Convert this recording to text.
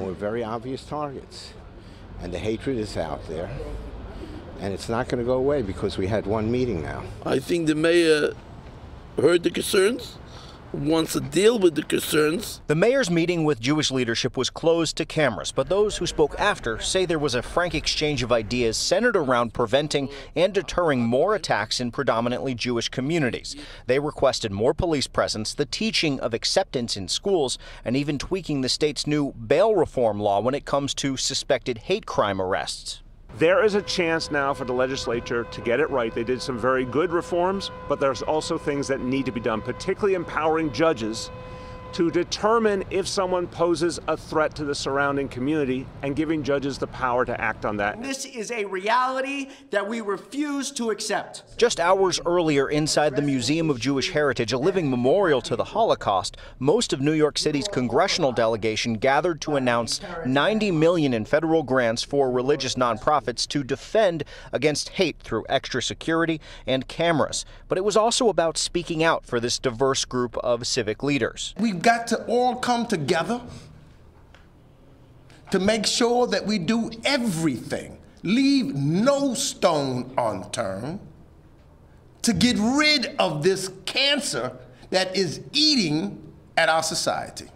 we're very obvious targets. And the hatred is out there, and it's not going to go away because we had one meeting now. I think the mayor heard the concerns, wants to deal with the concerns. The mayor's meeting with Jewish leadership was closed to cameras, but those who spoke after say there was a frank exchange of ideas centered around preventing and deterring more attacks in predominantly Jewish communities. They requested more police presence, the teaching of acceptance in schools, and even tweaking the state's new bail reform law when it comes to suspected hate crime arrests. There is a chance now for the legislature to get it right. They did some very good reforms, but there's also things that need to be done, particularly empowering judges to determine if someone poses a threat to the surrounding community and giving judges the power to act on that. This is a reality that we refuse to accept. Just hours earlier, inside the Museum of Jewish Heritage, a living memorial to the Holocaust, most of New York City's congressional delegation gathered to announce 90 million in federal grants for religious nonprofits to defend against hate through extra security and cameras. But it was also about speaking out for this diverse group of civic leaders. We've got to all come together to make sure that we do everything, leave no stone unturned, to get rid of this cancer that is eating at our society.